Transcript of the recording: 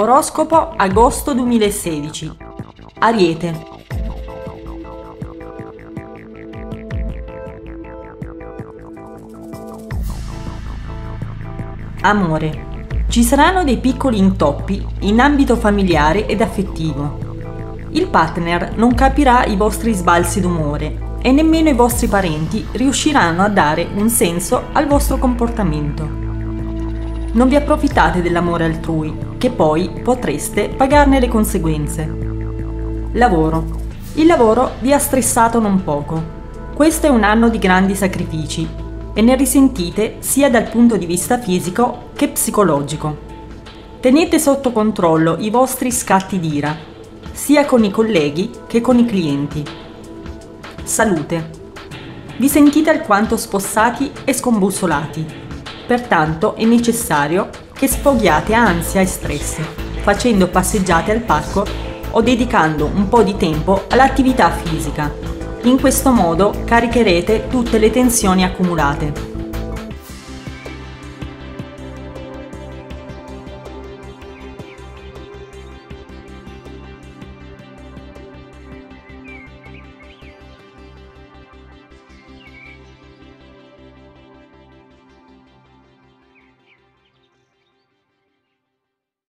Oroscopo agosto 2016. Ariete. Amore. Ci saranno dei piccoli intoppi in ambito familiare ed affettivo. Il partner non capirà i vostri sbalzi d'umore e nemmeno i vostri parenti riusciranno a dare un senso al vostro comportamento. Non vi approfittate dell'amore altrui, che poi potreste pagarne le conseguenze. Lavoro. Il lavoro vi ha stressato non poco. Questo è un anno di grandi sacrifici e ne risentite sia dal punto di vista fisico che psicologico. Tenete sotto controllo i vostri scatti d'ira, sia con i colleghi che con i clienti. Salute. Vi sentite alquanto spossati e scombussolati Pertanto è necessario che sfoghiate ansia e stress, facendo passeggiate al parco o dedicando un po' di tempo all'attività fisica. In questo modo caricherete tutte le tensioni accumulate.